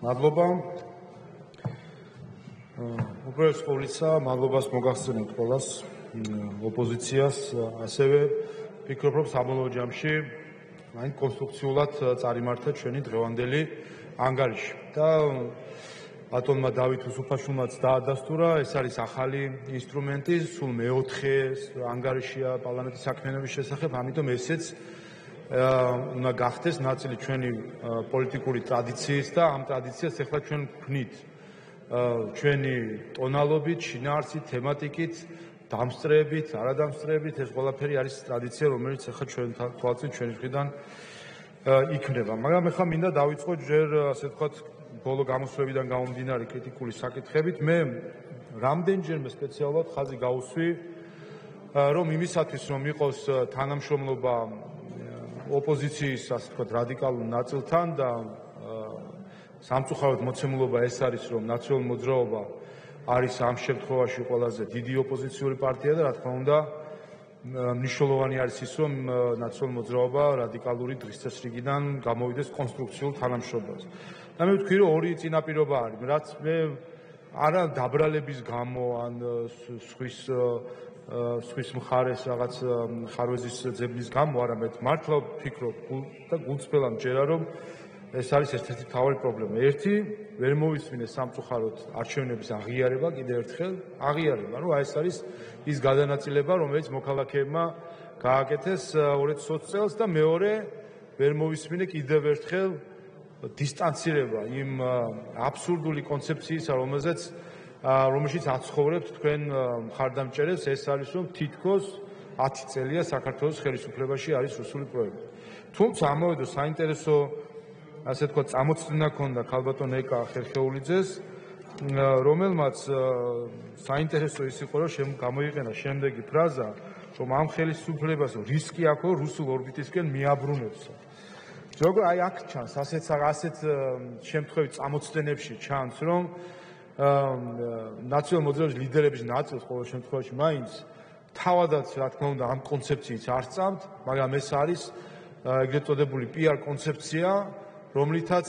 მადლობა. უბრალოდ ყოვლისა მადლობას მოგახსენებთ ყველას ოპოზიციას, ასევე ფიქრობ რომ საბოლოო ჯამში მაინც კონსტრუქციულად წარიმართა ჩვენი დღევანდელი ანგარიში და ბატონმა დავით უსუფაშვილმაც დაადასტურა ეს არის ახალი ინსტრუმენტი სულ მეოთხე ანგარიშია პარლამენტის საქმიანობის შესახებ ამიტომ ესეც უნდა გახდეს ნაწილი ჩვენი პოლიტიკური ტრადიციის და ამ ტრადიციას ახლა ჩვენ ვქნით ჩვენი ტონალობით, შინაარსით, თემატიკით, დამსწრებით, არადამსწრებით ეს ყველაფერი არის ტრადიცია, რომელიც ახლა ჩვენ თვალწინ ჩვენი მხრიდან იქნება. მაგრამ ახლა მინდა დავიწყო ჯერ ასე ვთქვათ ბოლო გამოსვლებიდან გამომდინარე კრიტიკული საკითხებით. მე რამდენჯერმე სპეციალურად ხაზი გაუსვი რომ იმისათვის რომ იყოს თანამშრომლობა ოპოზიციის ასე ვთქვათ რადიკალურ ნაწილთან და სამწუხაროდ მოცემულობა ეს არის რომ ნაციონალ მოძრაობა არის ამ შემთხვევაში ყველაზე დიდი ოპოზიციური პარტია და რა თქმა უნდა მნიშვნელოვანი არის ის რომ ნაციონალ მოძრაობა რადიკალური დღის წესრიგიდან გამოვიდეს კონსტრუქციულ თანამშრომლობას. და მე ვთქვი რომ ორი წინაპირობა არის რაც მე არა დაბრალების გამო ან სხვის სხვის მხარეს რაღაც ხარვეზის ძებნის გამო არამედ მართლა ვფიქრობ და გულწრფელად ჯერა რომ ეს არის ერთ-ერთი მთავარი პრობლემა. ერთი, ვერ მოვისმინე სამწუხაროდ არჩევნების აღიარება კიდევ ერთხელ, აღიარება, რომ აი ეს არის ის გადანაწილება, რომელიც მოქალაქეებმა გააკეთეს 2020 წელს და მეორე, ვერ მოვისმინე კიდევ ერთხელ დისტანცირება იმ აბსურდული კონცეფციისა, რომელზეც რომელშიც აცხოვრებთ თქვენ მხარდამჭერებს, ეს არის რომ თითქოს 10 წელია საქართველოს ხელისუფლებაში არის რუსული პროექტი. თუმცა ამოვედო საინტერესო ასე თქვა წამოწნა ქონდა ქალბატონ ეკა ხერხეულიძეს რომელმაც საინტერესო ის იყო რომ გამოიყენა შემდეგი ფრაზა რომ ამ ხელისუფლებას რისკი აქვს რუსულ ორბიტისკენ მიაბრუნებს როგორ აი აქ ჩანს ასეთ ასეთ შემთხვევით წამოწდენებში ჩანს რომ ნაციონალ მოძრაობის ლიდერების ნაწილს ყოველ შემთხვევაში მაინც თავადაც რა თქმა უნდა ამ კონცეფციით არ წამთ მაგრამ ეს არის ეგრეთ წოდებული PR კონცეფცია რომლითაც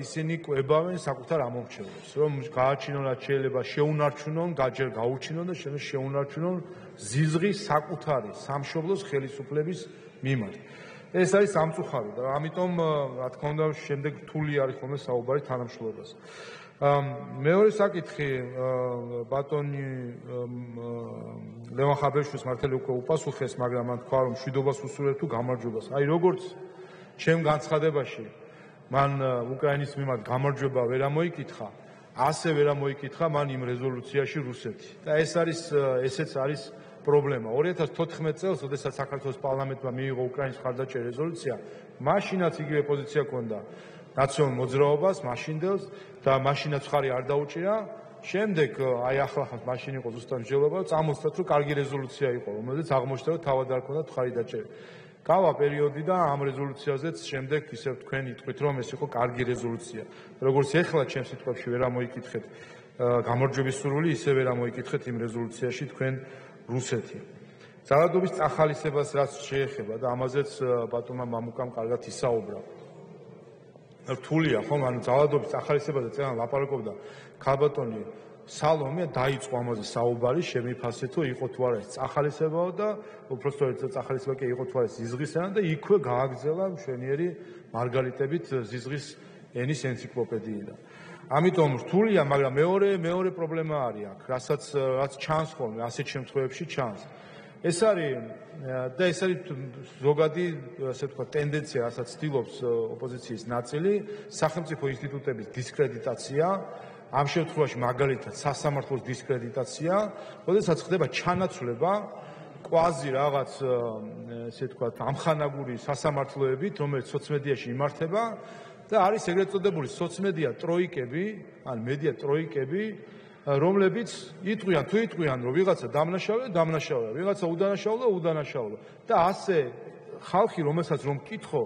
ისინი ყვებავენ საკუთარ ამომრჩევლებს, რომ გააჩინონ რაც შეიძლება შეუნარჩუნონ, გაჯერ გაუჩინონ და შემდეგ შეუნარჩუნონ ზიზღი საკუთარი სამშობლოს ხელისუფლების მიმართ. ეს არის სამწუხარო და ამიტომ რა თქმა უნდა შემდეგ რთული არის ხოლმე საუბარი თანამშრომლობას. მეორე საკითხი ბატონი ლევან ხაბეშვილს მართალი უკვე უპასუხეს, მაგრამ მან თქვა რომ შვიდობას უსურვებ თუ გამარჯვებას. აი როგორც ჩემ განცხადებაში მან უკრაინის მიმართ გამარჯვება ვერ ამოიკითხა, ასე ვერ ამოიკითხა მან იმ რეზოლუციაში რუსეთი. და ეს არის ესეც არის პრობლემა. 2014 წელს, როდესაც საქართველოს პარლამენტმა მიიღო უკრაინის მხარდაჭერა რეზოლუცია, მაშინაც იგივე პოზიცია ჰქონდა ნაციონალ მოძრაობას, მაშინდელს და მაშინაც ხარი არ დაუჭირა. შემდეგ აი ახლა ხან მაშინ იყო ზუსტად მსჯელობა, წამოსწათ რომ კარგი რეზოლუცია იყო, რომელზეც აღმოჩნდა რომ თავად არ ქონდა ხარი დაჭერა. გავა პერიოდი და ამ რეზოლუციაზეც შემდეგ ისევ თქვენ იტყვით რომ ეს იყო კარგი რეზოლუცია. როგორც ეხლა ჩემს სიტყვებში ვერ ამოიკითხეთ გამარჯვების სურვილი, ისე ვერ ამოიკითხეთ იმ რეზოლუციაში თქვენ რუსეთი. ძალადობის წახალისებას რაც შეეხება და ამაზეც ბატონმა მამუკამ კარგად ისაუბრა. რთულია ხომ ანუ ძალადობის წახალისებაზე წერან ლაპარაკობდა ქალბატონი სალომე დაიწყო ამაზე საუბარი შემიფასე თუ იყო თუ არა ეს წახალისებაო და უბრალოდ წახალისება კი იყო თუ არა ზიზღისთან და იქვე გააგზელა მშვენიერი მარგალიტებით ზიზღის ენის ენციკლოპედიიდან. ამიტომ რთულია, მაგრამ მეორე მეორე პრობლემა არის აქ, რასაც რაც ჩანს ხოლმე ასეთ შემთხვევებში ჩანს. ეს არის და ეს არის ზოგადი ასე ვთქვა ტენდენცია, რასაც ცდილობს ოპოზიციის ნაწილი, სახელმწიფო ინსტიტუტების დისკრედიტაცია ამ შემთხვევაში მაგალითად სასამართლოს დისკრედიტაცია, როდესაც ხდება ჩანაცვლება კვაზი რაღაც ესე ვთქვათ ამხანაგური სასამართლოებით, რომელიც სოციმედიაში იმართება და არის ეგრეთ წოდებული სოციმედია ტროიკები, ან მედია ტროიკები, რომლებიც იტყვიან თუ იტყვიან რომ ვიღაცა დამნაშავე დამნაშავეა ვიღაცა უდანაშაულო უდანაშაულო და ასე ხალხი რომელსაც რომ მკითხო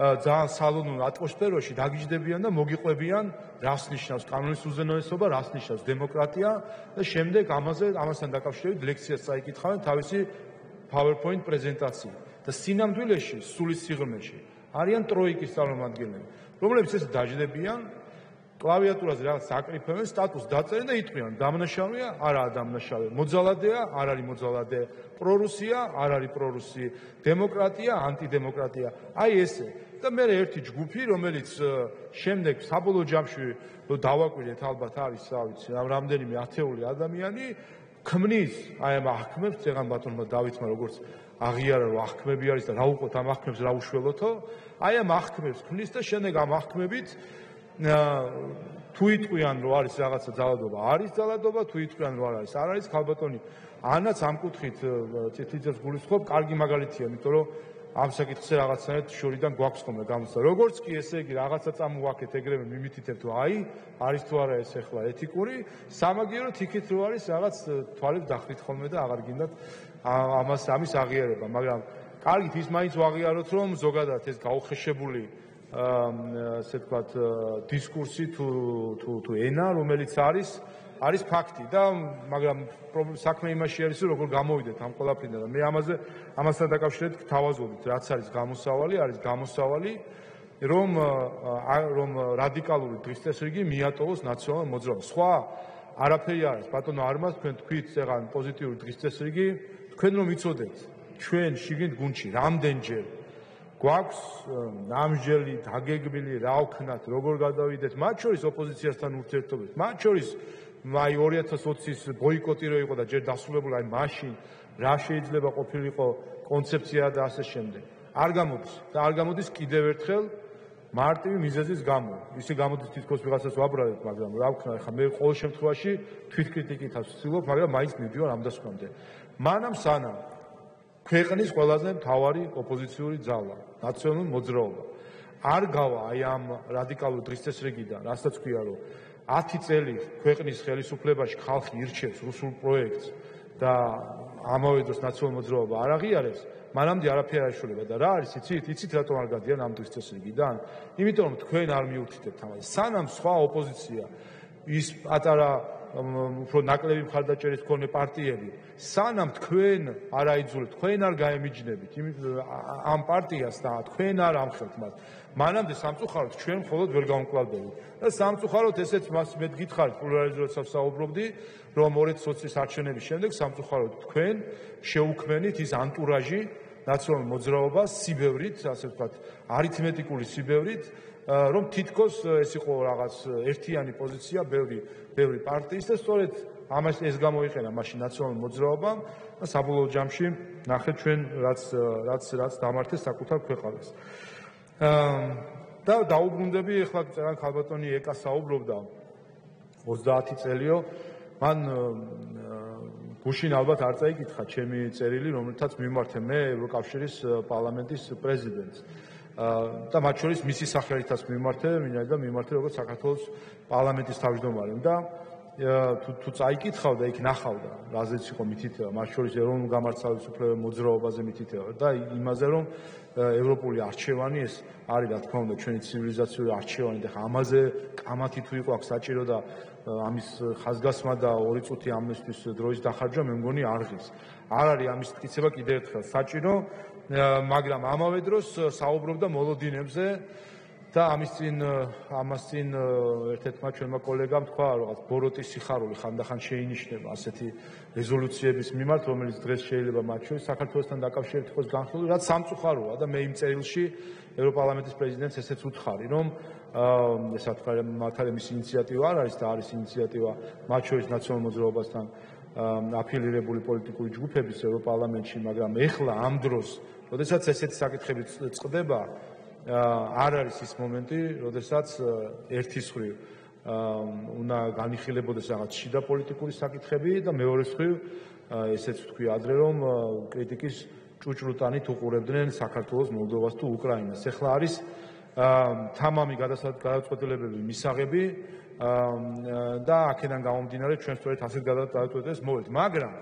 ძალიან სალონურ ატმოსფეროში დაგიждებიან და მოგიყვებიან რას ნიშნავს კანონის უზენოესობა, რას ნიშნავს დემოკრატია და შემდეგ ამაზე ამასთან დაკავშირებით ლექციას წაიკითხავენ თავისი PowerPoint პრეზენტაცია. და სინამდვილეში, სული სიღრმეში არიან ტროიკის წარმომადგენლები, რომლებიც ეს დაждებიან კლავიატურაზე რაღაც საკრიფებენ, სტატუსს დაწერენ და იტყვიან, დამნაშავეა, არაა დამნაშავე, მოძალადეა, არ არის მოძალადე, პრორუსია, არ არის პრორუსი, დემოკრატია, ანტიდემოკრატია. აი ესე. და მე ერთი ჯგუფი, რომელიც შემდეგ საბოლოო ჯამში დავაკვირდეთ ალბათ არის, რა ვიცი, რამდენიმე ათეული ადამიანი ქმნის აი ამ ახკმებს, წეგან ბატონმა დავითმა როგორც აღიარა რომ ახკმები არის და რა უყოთ ამ ახკმებს რა უშველოთო? აი ამ ახკმებს ქმნის და შემდეგ ამ ახკმებით თუ იტყვიან რომ არის რაღაცა ძალადობა, არის ძალადობა, თუ იტყვიან რომ არ არის, არ არის ხალბატონი. ანაც ამ კუთხით ციტიძეს გულისხმობ, კარგი მაგალითია, იმიტომ რომ ამ საკითხზე რაღაცნაირად შორიდან გვაქვს ხოლმე გამოსა. როგორც კი ესე იგი რაღაცა წამოვაქეთ ეგრევე მიმითითებთ აი არის თუ არა ეს ახლა ეთიკური, სამაგიეროდ იქით რო არის რაღაც თვალებს დახრით ხოლმე და აღარ გინდათ ამას ამის აღიარება, მაგრამ კარგით ის მაინც ვაღიაროთ რომ ზოგადად ეს გაუხეშებული ასე ვთქვათ დისკურსი თუ თუ თუ ენა რომელიც არის არის ფაქტი და მაგრამ საქმე იმაში არის რომ როგორ გამოვიდეთ ამ ყველაფრიდან და მე ამაზე ამასთან დაკავშირებით თავაზობთ რაც არის გამოსავალი არის გამოსავალი რომ რომ რადიკალური დღის წესრიგი მიატოვოს ნაციონალურ მოძრაობას. სხვა არაფერი არის. ბატონო არმას თქვენ თქვით ზეგან პოზიტიური დღის წესრიგი. თქვენ რომ იცოდეთ ჩვენ შიგნით გუნჩი რამდენჯერ გვაქვს ნამჯელი დაგეგმილი რა ვქნათ როგორ გადავიდეთ მათ შორის ოპოზიციასთან ურთიერთობით მათ შორის აი 2020-ის ბოიკოტი რო იყო და ჯერ დასრულებული აი მაშინ რა შეიძლება ყოფილიყო კონცეფცია და ასე შემდეგ. არ გამოდის. და არ გამოდის კიდევ ერთხელ მარტივი მიზეზის გამო. ისე გამოდის თითქოს ვიღაცას ვაბრალებ მაგრამ რა ვქნა ხა მე ყოველ შემთხვევაში თვითკრიტიკითაც ვცდილობ მაგრამ მაინც მივდივარ ამ დასკვნამდე მანამ სანამ ქვეყნის ყველაზე მთავარი ოპოზიციური ძალა, ნაციონალური მოძრაობა. არ გავა აი ამ რადიკალურ დღესწრიგიდან, რასაც ქვია, რომ 10 წელი ქვეყნის ხელისუფლებაში ხალხი ირჩევს რუსულ პროექტს და ამავე დროს ნაციონალური მოძრაობა არ აღიარებს, მანამდე არაფერი არ შეიძლება და რა არის იცით? იცით რატომ არ გადიან ამ დღესწრიგიდან? იმიტომ რომ თქვენ არ მიუთითებთ ამას. სანამ სხვა ოპოზიცია ის პატარა უფრო ნაკლები მხარდაჭერის მქონე პარტიები. სანამ თქვენ არ აიძულებთ თქვენ არ გაემიჯნებით ამ პარტიას და თქვენ არ ამხელთ მას. მანამდე სამწუხაროდ ჩვენ მხოლოდ ვერ გავმკლავდებით და სამწუხაროდ ესეც მას მე გითხარით პლურალიზაციას საუბრობდი რომ 2020 არჩევნების შემდეგ სამწუხაროდ თქვენ შეუქმენით ის ანტურაჟი ნაციონალურ მოძრაობას სიბევრით ასე ვთქვათ არითმეტიკული სიბევრით რომ თითქოს ეს იყო რაღაც ერთიანი პოზიცია ბევრი ბევრი პარტიის და სწორედ ამას ეს გამოიყენა მაშინ ნაციონალურ მოძრაობამ და საბოლოო ჯამში ნახეთ ჩვენ რაც რაც რაც დამართეს საკუთარ ქვეყანას. და დაუბრუნდები ახლა წერან ხალბატონი ეკა საუბრობდა 30 წელიო მან გუშინ ალბათ არ წაიკითხა ჩემი წერილი რომელთაც მიმართე მე ევროკავშირის პარლამენტის პრეზიდენტს. და მათ შორის მისი სახელითაც მიმართე, მინდა და მიმართე როგორც საქართველოს პარლამენტის თავმჯდომარე. და თუ თუ წაიკითხავ და იქ ნახავდა, რაზეც იყო მითითება, მათ შორის ეროვნულ გამართლების უფლებაზე მოძრაობაზე მითითება. და იმაზე რომ ევროპული არჩევანი ეს არის რა თქმა უნდა ჩვენი ცივილიზაციური არჩევანი და ამაზე კამათი თუ იყო აქ საჭირო და ამის ხაზგასმა და ორი წუთი ამისთვის დროის დახარჯვა მე მგონი არღის. არ არის ამის მტკიცება კიდევ ერთხელ. საჭირო მაგრამ ამავე დროს საუბრობდა მოლოდინებზე და ამის წინ ამას წინ ერთ-ერთმა ჩვენმა კოლეგამ თქვა რაღაც ბოროტის სიხარული ხანდახან შეინიშნება ასეთი რეზოლუციების მიმართ რომელიც დღეს შეიძლება მათ შორის საქართველოსთან დაკავშირებით იყოს განხილული რაც სამწუხაროა და მე იმ წერილში ევროპარლამენტის პრეზიდენტს ესეც უთხარი რომ ესა თქვა მათალემის ინიციატივა არ არის და არის ინიციატივა მათ შორის ნაციონალურ მოძრაობასთან აფილირებული პოლიტიკური ჯგუფების ევროპარლამენტში მაგრამ ეხლა ამ დროს როდესაც ესეთი საკითხები წყდება, არ არის ის მომენტი, როდესაც ერთის ხრი უნდა განიხილებოდეს რაღაც შიდა პოლიტიკური საკითხები და მეორეს ხრი ესეც თქვი ადრე რომ კრიტიკის ჭუჭრუტანით უყურებდნენ საქართველოს, მოლდოვას თუ უკრაინას. ეხლა არის თამამი გადაწყვეტილებები მისაღები და აქედან გამომდინარე ჩვენ სწორედ ასეთ გადაწყვეტილებას მოვეთ, მაგრამ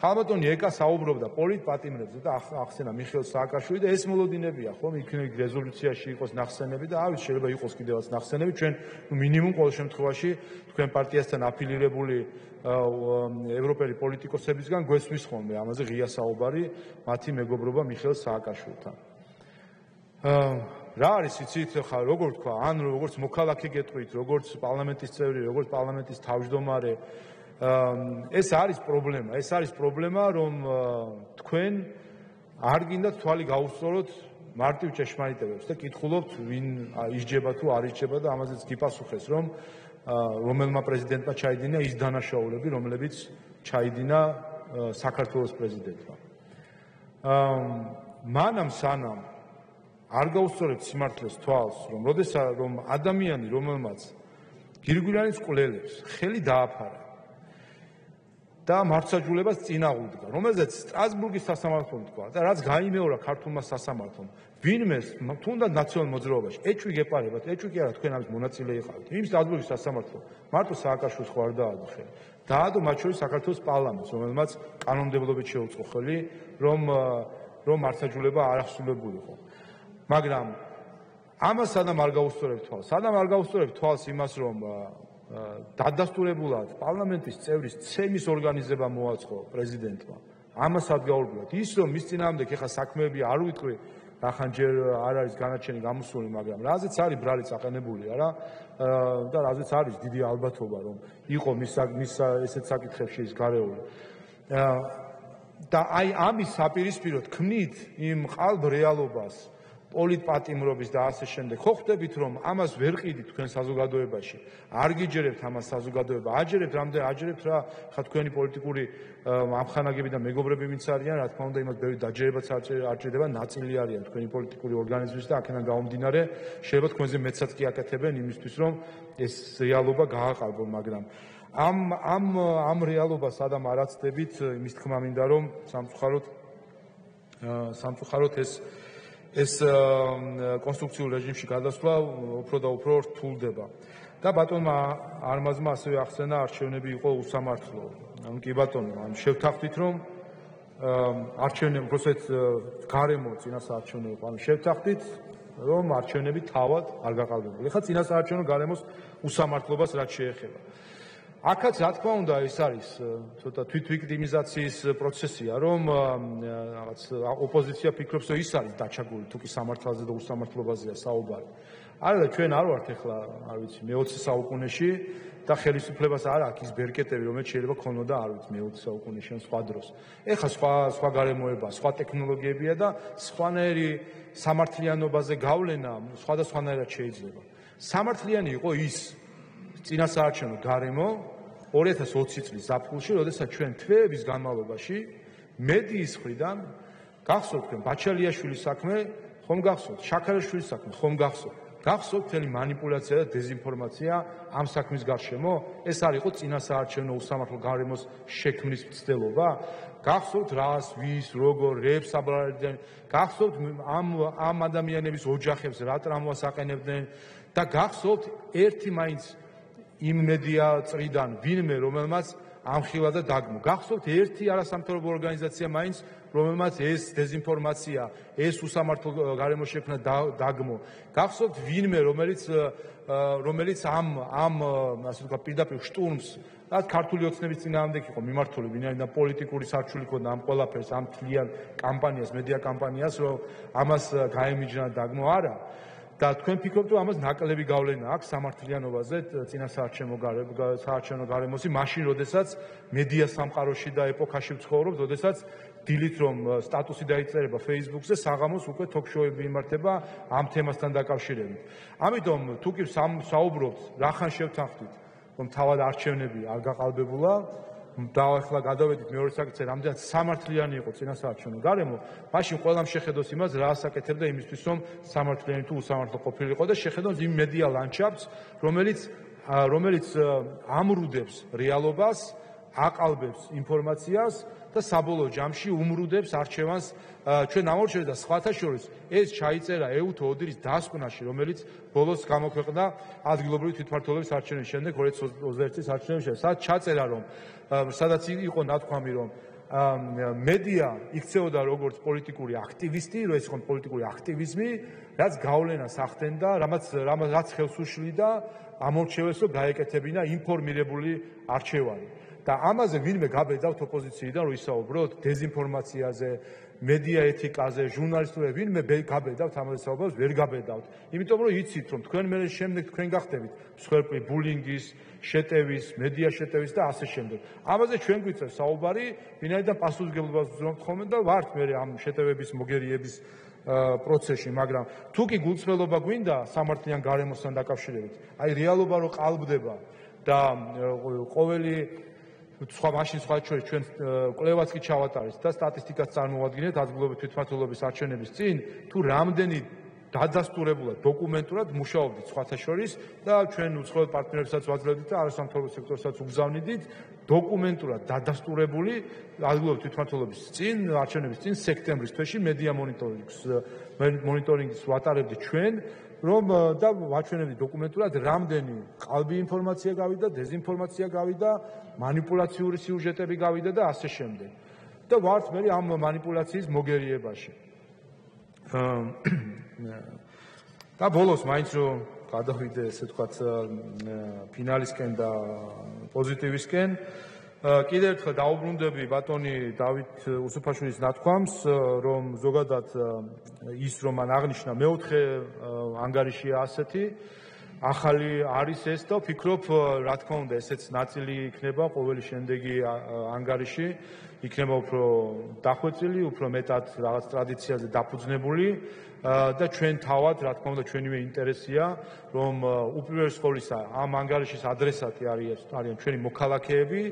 ხალბატონი ეკა საუბრობდა პოლიტპატიმრებზე და ახსენა მიხეილ სააკაშვილი და ეს მოლოდინებია ხომ? იქნებ რეზოლუციაში იყოს ნახსენები და ავი შეიძლება იყოს კიდევაც ნახსენები. ჩვენ მინიმუმ ყოველ შემთხვევაში თქვენ პარტიასთან აფილირებული ევროპელი პოლიტიკოსებისგან გვესმის ხოლმე. ამაზე ღია საუბარი მათი მეგობრობა მიხეილ სააკაშვილთან რა არის იცით ხა როგორ თქვა ან როგორც მოქალაქე გეტყვით როგორც პარლამენტის წევრი როგორც პარლამენტის თავმჯდომარე ეს არის პრობლემა ეს არის პრობლემა რომ თქვენ არ გინდათ თვალი გაუსწოროთ მარტივ ჭეშმარიტებებს და კითხულობთ ვინ ისჯება თუ არ ისჯება და ამაზეც გიპასუხეს რომ რომელმა პრეზიდენტმა ჩაიდინა ის დანაშაულები რომლებიც ჩაიდინა საქართველოს პრეზიდენტმა. აა მანამ სანამ არ გავუსწორებთ სიმართლეს თვალს, რომ როდესა რომ ადამიანი, რომელმაც გირგვინალის კვლელებს ხელი დააფარა და მართსაჯულებას წინააღმდგა, რომელზეც სტრასბურგის სასამართლომ თქვა და რაც გაიმეორა ქართულმა სასამართლომ, ვინმეს თუნდაც ნაციონალურ მოძრაობაში ეჭვი გეპარებათ, ეჭვი კი არა თქვენ ამის მონაწილე იყავით. იმ სტრასბურგის სასამართლო მარტო სააკაშვილს ხوار დაადო ხელი. დაადო მათ შორის საქართველოს პარლამენტს, რომელმაც კანონმდებლობით შეუწყო ხელი, რომ რომ მართსაჯულება არ ახსრულებულიყო. მაგრამ ამას სანამ არ გაუსწორებ თვალს, სანამ არ გაუსწორებ თვალს იმას, რომ დადასტურებულად პარლამენტის წევრის ცემის ორგანიზება მოაწყო პრეზიდენტმა. ამას ადგაურბლად ის რომ მის წინამდე ხა საქმეები არ ვიტყვი, ახან ჯერ არ არის განაჩენი გამოსული, მაგრამ რაზეც არის ბრალიც აყენებული, არა? და რაზეც არის დიდი ალბათობა, რომ იყო მის მის ესეთ საკითხებში ის გარეული. და აი ამის საპირისპიროდ ქმნით იმ ყალბ რეალობას, პოლიტპატიმრობის და ასე შემდეგ. ხო ხვდებით რომ ამას ვერ ყიდით თქვენ საზოგადოებაში. არ გიჯერებთ ამას საზოგადოება. აჯერებთ რამდენ აჯერებთ რა ხა თქვენი პოლიტიკური ამხანაგები და მეგობრები ვინც არიან, რა თქმა უნდა იმას ბევრი დაჯერებაც არ ჭირდება, ნაწილი არიან თქვენი პოლიტიკური ორგანიზმის და აქედან გამომდინარე შეიძლება თქვენზე მეცაც კი აკეთებენ იმისთვის რომ ეს რეალობა გააყალბონ, მაგრამ ამ ამ ამ რეალობას ადამ არაცდებით იმის თქმა მინდა რომ სამწუხაროდ სამწუხაროდ ეს ეს კონსტრუქციულ რეჟიმში გადასვლა უფრო და უფრო რთულდება. და ბატონმა არმაზმა ასევე ახსენა არჩევნები იყო უსამართლო. ანუ კი ბატონო, ანუ შევთანხმდით რომ არჩევნები პროცესს გარემო წინასაარჩევნო იყო. ანუ შევთანხმდით რომ არჩევნები თავად არ გაყალბებულა. ეხლა წინასაარჩევნო გარემოს უსამართლობას რაც შეეხება. აქაც რა თქმა უნდა ეს არის ცოტა თვითვიქტიმიზაციის პროცესია რომ რაღაც ოპოზიცია ფიქრობს რომ ის არის დაჩაგული თუკი სამართალზე და უსამართლობაზეა საუბარი. არა ჩვენ არ ვართ ახლა არ ვიცი მე-20 საუკუნეში და ხელისუფლებას არ აქვს ის ბერკეტები რომელიც შეიძლება ქონოდა არ ვიცი მე-20 საუკუნეში ან სხვა დროს. ეხლა სხვა სხვა გარემოება, სხვა ტექნოლოგიებია და სხვანაირი სამართლიანობაზე გავლენა სხვადასხვანაირად შეიძლება. სამართლიანი იყო ის წინა საარჩევნო გარემო 2020 წლის ზაფხულში, როდესაც ჩვენ თვეების განმავლობაში მედიის ხრიდან გახსოვთ თქვენ ბაჩალიაშვილის საქმე ხომ გახსოვთ, შაქარაშვილის საქმე ხომ გახსოვთ. გახსოვთ მთელი манипуляცია და დეзинფორმაცია ამ საქმის გარშემო, ეს არ იყო წინა საარჩევნო უსამართლო გარემოს შექმნის მცდელობა. გახსოვთ რას, ვის, როგორ, რებს აბარებდნენ, გახსოვთ ამ ამ ადამიანების ოჯახებს რა ტრამვას აყენებდნენ და გახსოვთ ერთი მაინც იმ მედია წრიდან ვინმე რომელმაც ამხილა და დაგმო. გახსოვთ ერთი არასამთავრობო ორგანიზაცია მაინც რომელმაც ეს დეზინფორმაცია, ეს უსამართლო გარემო შექმნა დაგმო. გახსოვთ ვინმე რომელიც რომელიც ამ ამ ასე ვთქვა პირდაპირ შტურმს და ქართული ოცნების წინააღმდეგ იყო მიმართული ვინაიდან პოლიტიკური სარჩული ქონდა ამ ყველაფერს ამ თლიან კამპანიას, მედია კამპანიას, რომ ამას გაემიჯნა დაგმო არა. და თქვენ ფიქრობთ, რომ ამას ნაკლები გავლენა აქვს სამართლიანობაზე წინა საარჩევნო გარემო საარჩევნო გარემოსი, მაშინ როდესაც მედია სამყაროში და ეპოქაში ვცხოვრობთ, როდესაც დილით რომ სტატუსი დაიწერება Facebook-ზე, საღამოს უკვე ток-შოუები იმართება ამ თემასთან დაკავშირებით. ამიტომ თუ კი საუბრობთ, რა ხან შევთანხმდით, რომ თავად არჩევნები არ გაყალბებულა, და ახლა გადავედით მეორე საკითხზე, რამდენად სამართლიანი იყო წინასაარჩევნო გარემო, მაშინ ყველამ შეხედოს იმას, რა ასაკეთებდა იმისთვის, რომ სამართლიანი თუ უსამართლო ყოფილიყო და შეხედოს იმ მედია ლანდშაფტს, რომელიც რომელიც ამრუდებს რეალობას, აყალბებს ინფორმაციას და საბოლოო ჯამში უმრუდებს არჩევანს ჩვენ ამორჩევს და სხვათა შორის ეს ჩაიწერა ეუთო ოდირის დასკვნაში რომელიც ბოლოს გამოქვეყნდა ადგილობრივი თვითმართველობის არჩევნების შემდეგ 2021 წლის არჩევნების შემდეგ სადაც ჩაწერა რომ სადაც იყო ნათქვამი რომ მედია იქცეოდა როგორც პოლიტიკური აქტივისტი, რომ ეს ხომ პოლიტიკური აქტივიზმი, რაც გავლენას ახდენდა, რამაც რაც ხელს უშლიდა ამორჩევესო გაეკეთებინა ინფორმირებული არჩევანი. და ამაზე ვინმე გაბედავთ ოპოზიციიდან რომ ისაუბროთ დეзинფორმაციაზე, მედია ეთიკაზე, ჟურნალისტურზე ვინმე გაბედავთ ამაზე საუბარს, ვერ გაბედავთ. იმიტომ რომ იცით რომ თქვენ მე შემდეგ თქვენ გახდებით მსხვერპლი ბულინგის, შეტევის, მედია შეტევის და ასე შემდეგ. ამაზე ჩვენ გვიწევს საუბარი, ვინაიდან პასუხისგებლობას ვძნობთ ხოლმე და ვართ მე ამ შეტევების მოგერიების პროცესში, მაგრამ თუ კი გულწრფელობა გვინდა სამართლიან გარემოსთან დაკავშირებით, აი რეალობა რო ყალბდება და ყოველი სხვა მაშინ სხვა ჩვენ ჩვენ კვლევაც კი ჩავატარეთ და სტატისტიკას წარმოვადგინეთ ადგილობრივი თვითმმართველობის არჩევნების წინ. თუ რამდენი დადასტურებულად, დოკუმენტურად მუშაობდით სხვათა შორის და ჩვენ უცხო პარტნიორებსაც ვაძლევდით და არასამთავრობო სექტორსაც უგზავნიდით დოკუმენტურად დადასტურებული ადგილობრივი თვითმმართველობის წინ, არჩევნების წინ სექტემბრის თვეში მედია მონიტორინგს მონიტორინგს ვატარებდით ჩვენ რომ და ვაჩვენებდი დოკუმენტურად რამდენი ყალბი ინფორმაცია გავიდა, დეзинფორმაცია გავიდა, манипуляციური სიუჟეტები გავიდა და ასე შემდეგ. და ვართ მე ამ манипуляციის მოგერიებაში. და ბოლოს მაინც რომ გადავიდე ესე ვთქვათ ფინალისკენ და პოზიტივისკენ კიდევ ერთხელ დაუბრუნდები ბატონი დავით უსუფაშვილის ნათქვამს რომ ზოგადად ის რომ მან აღნიშნა მეოთხე ანგარიშია ასეთი ახალი არის ეს და ფიქრობ რა თქმა უნდა ესეც ნაწილი იქნება ყოველი შემდეგი ანგარიში. იქნება უფრო დახვეწილი, უფრო მეტად რაღაც ტრადიციაზე დაფუძნებული. და ჩვენ თავად, რა თქმა უნდა, ჩვენივე ინტერესია, რომ უპირველეს ყოვლისა ამ ანგარიშის ადრესატი არის არიან ჩვენი მოქალაქეები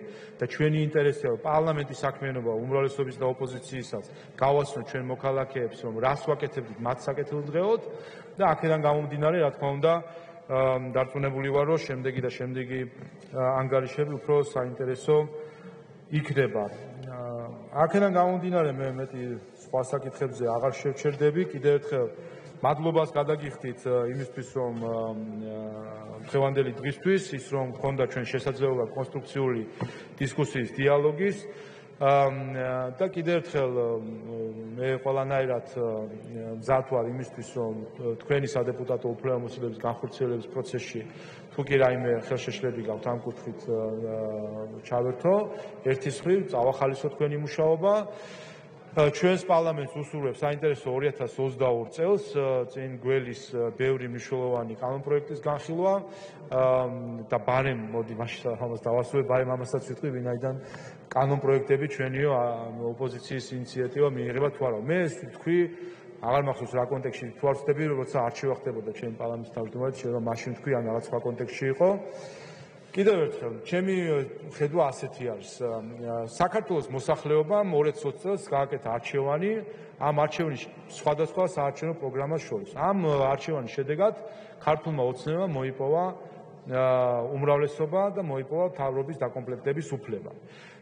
და ჩვენი ინტერესია, პარლამენტის საქმიანობა უმრავლესობის და ოპოზიციისაც გავასწროთ ჩვენ მოქალაქეებს, რომ რას ვაკეთებდით მათ საკეთილდღეოდ და აქედან გამომდინარე, რა თქმა უნდა, დარწმუნებული ვარ, რომ შემდეგი და შემდეგი ანგარიშები უფრო საინტერესო იქნება. აქედან გამომდინარე მე მეტი სხვა საკითხებზე აღარ შევჩერდები კიდევ ერთხელ მადლობას გადაგიხდით იმისთვის რომ ხევანდელი დღისთვის ის რომ მქონდა ჩვენ შესაძლებლობა კონსტრუქციული დისკუსიის დიალოგის და კიდევ ერთხელ მე ყველანაირად მზად ვარ იმისთვის რომ თქვენი სადეპუტატო უფლებამოსილების განხორციელების პროცესში თუ კი რაიმე ხელშეშლები გაქვთ ამ კუთხით ჩავერთო. ერთის მხრივ წავახალისო თქვენი მუშაობა ჩვენს პარლამენტს უსურვებს საინტერესო 2022 წელს წინ გველის ბევრი მნიშვნელოვანი კანონპროექტის განხილვა და ბარემ მოდი მაშინ ამას დავასრულებ ბარემ ამასაც ვიტყვი ვინაიდან კანონპროექტები ჩვენიო ოპოზიციის ინიციატივა მიიღება თუ არა. მე თქვი აღარ მახსოვს რა კონტექსში თუ არ ვწდები როცა არჩევა ხდებოდა ჩემ პარლამენტის თავმჯდომარედ შეიძლება მაშინ თქვი ან რაღაც სხვა კონტექსში იყო კიდევ ერთხელ ჩემი ხედვა ასეთი არის საქართველოს მოსახლეობამ 2020 წელს გააკეთა არჩევანი ამ არჩევნის სხვადასხვა საარჩევნო პროგრამას შორის. ამ არჩევანის შედეგად ქართულმა ოცნებმა მოიპოვა უმრავლესობა და მოიპოვა თავრობის დაკომპლექტების უფლება.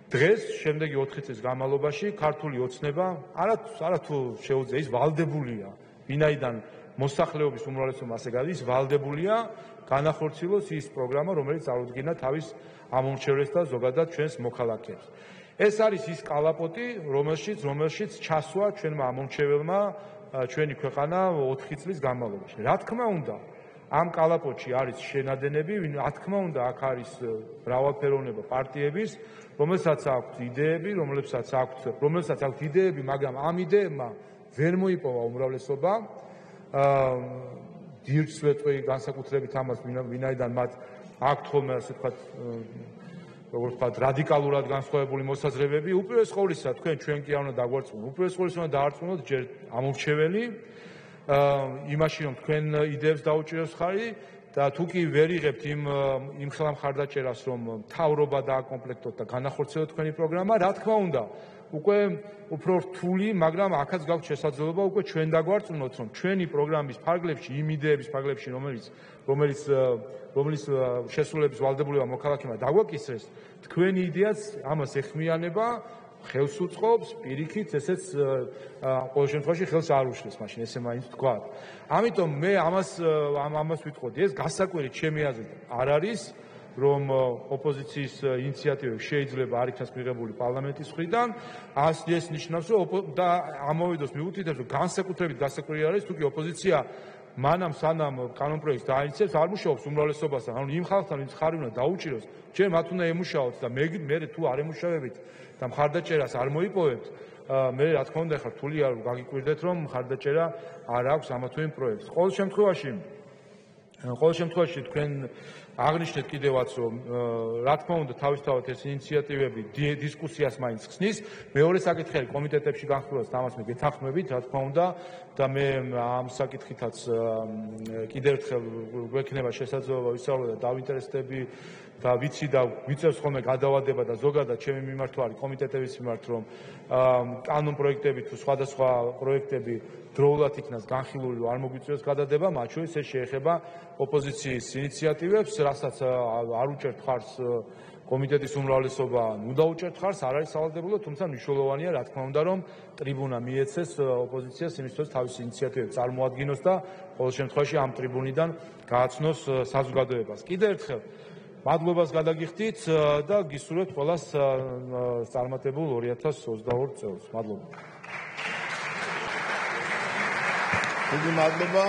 დღეს შემდეგი 4 წლის განმავლობაში ქართული ოცნება არა არა თუ შეუძლია ის ვალდებულია ვინაიდან მოსახლეობის უმრავლესობა ასე გადის ვალდებულია განახორციელოს ის პროგრამა რომელიც აღუდგინა თავის ამომრჩევლებს და ზოგადად ჩვენს მოქალაქეებს ეს არის ის კალაპოტი რომელშიც რომელშიც ჩასვა ჩვენმა ამომრჩეველმა ჩვენი ქვეყანა 4 წლის განმავლობაში რა თქმა უნდა ამ კალაპოტში არის შენადენები რა თქმა უნდა აქ არის მრავალფეროვნება პარტიების რომელსაც აქვს იდეები, რომლებსაც აქვს, რომელსაც აქვს იდეები, მაგრამ ამ იდეებმა ვერ მოიპოვა უმრავლესობა. აა დირჩვეტყვი განსაკუთრებით ამას ვინაიდან მათ აქვს ხოლმე ასე ვთქვათ როგორც ვთქვათ რადიკალურად განსხვავებული მოსაზრებები. უპირველეს ყოვლისა თქვენ ჩვენ კი არ უნდა დაგვარწმუნოთ. უპირველეს ყოვლისა უნდა დაარწმუნოთ ჯერ ამორჩეველი აა იმაში რომ თქვენ იდეებს დაუჭიროს ხარი და თუ კი ვერ იღებთ იმ იმ ხელმხარდაჭერას რომ თავრობა დააკომპლექტოთ და განახორციელოთ თქვენი პროგრამა, რა თქმა უნდა, უკვე უფრო რთული, მაგრამ ახაც გაქვთ შესაძლებლობა უკვე ჩვენ დაგვარწმუნოთ, რომ ჩვენი პროგრამის ფარგლებში, იმ იდეების ფარგლებში, რომელიც რომელიც რომელიც შესრულების ვალდებულება მოქალაქემა დაგვაკისრეს, თქვენი იდეაც ამას ეხმიანება ხელს უწყობს პირიქით ესეც ყოველ შემთხვევაში ხელს არ უშლის მაშინ ესე მაინც თქვა. ამიტომ მე ამას ამას ვიტყოდი ეს გასაკვირი ჩემი აზრით არ არის რომ ოპოზიციის ინიციატივები შეიძლება არ იქნას მიღებული პარლამენტის მხრიდან ას ეს ნიშნავს რომ და ამოვიდოს მიუთითებს რომ განსაკუთრებით გასაკვირი არის თუკი ოპოზიცია მანამ სანამ კანონპროექტს დაინიცებს არ მუშაობს უმრავლესობასთან ანუ იმ ხალხთან ვინც ხარი უნდა დაუჭიროს ჩვენ მათ უნდა ემუშაოთ და მე მე თუ არ ემუშავებით და მხარდაჭერას არ მოიპოვებთ მე რა თქმა უნდა ხარ თული არ გაგიკვირდეთ რომ მხარდაჭერა არ აქვს ამა თუ იმ პროექტს. ყოველ შემთხვევაში ყოველ შემთხვევაში თქვენ აღნიშნეთ კიდევაც რომ რა თქმა უნდა თავისთავად ეს ინიციატივები დისკუსიას მაინც ხსნის. მეორე საკითხი კომიტეტებში განხილვას თამას მე გეთანხმებით რა თქმა უნდა და მე ამ საკითხითაც კიდევ ერთხელ გვექნება შესაძლებლობა ვისაუბროთ და დავინტერესდები და ვიცი და ვიწევს ხოლმე გადავადება და ზოგადად ჩემი მიმართვა არის კომიტეტების მიმართ რომ კანონ პროექტები თუ სხვადასხვა პროექტები დროულად იქნას განხილული არ მოგვიწევს გადადება მათ შორის ეს შეეხება ოპოზიციის ინიციატივებს რასაც არ უჭერთ ხარს კომიტეტის უმრავლესობა ნუ დაუჭერთ ხარს არ არის სავალდებულო თუმცა მნიშვნელოვანია რა თქმა უნდა რომ ტრიბუნა მიეცეს ოპოზიციას იმისთვის თავისი ინიციატივები წარმოადგინოს და ყოველ შემთხვევაში ამ ტრიბუნიდან გააცნოს საზოგადოებას. კიდევ ერთხელ მადლობას გადაგიხდით და გისურვებთ ყველას წარმატებულ 2022 წელს. მადლობა. დიდი მადლობა.